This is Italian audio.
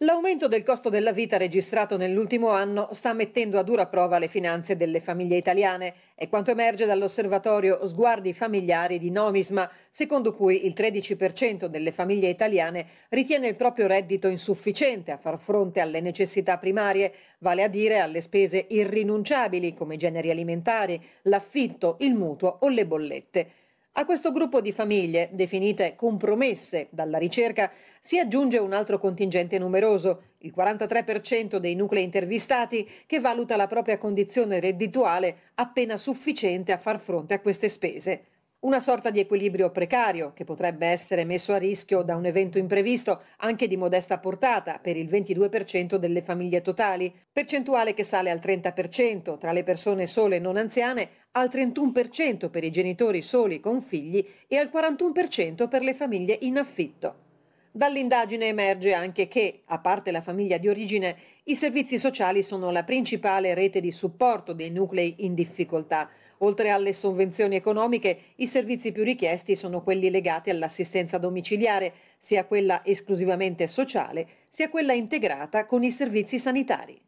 L'aumento del costo della vita registrato nell'ultimo anno sta mettendo a dura prova le finanze delle famiglie italiane, è quanto emerge dall'osservatorio Sguardi familiari di Nomisma, secondo cui il 13% delle famiglie italiane ritiene il proprio reddito insufficiente a far fronte alle necessità primarie, vale a dire alle spese irrinunciabili come i generi alimentari, l'affitto, il mutuo o le bollette. A questo gruppo di famiglie, definite compromesse dalla ricerca, si aggiunge un altro contingente numeroso, il 43% dei nuclei intervistati, che valuta la propria condizione reddituale appena sufficiente a far fronte a queste spese. Una sorta di equilibrio precario che potrebbe essere messo a rischio da un evento imprevisto anche di modesta portata per il 22% delle famiglie totali, percentuale che sale al 30% tra le persone sole non anziane, al 31% per i genitori soli con figli e al 41% per le famiglie in affitto. Dall'indagine emerge anche che, a parte la famiglia di origine, i servizi sociali sono la principale rete di supporto dei nuclei in difficoltà. Oltre alle sovvenzioni economiche, i servizi più richiesti sono quelli legati all'assistenza domiciliare, sia quella esclusivamente sociale, sia quella integrata con i servizi sanitari.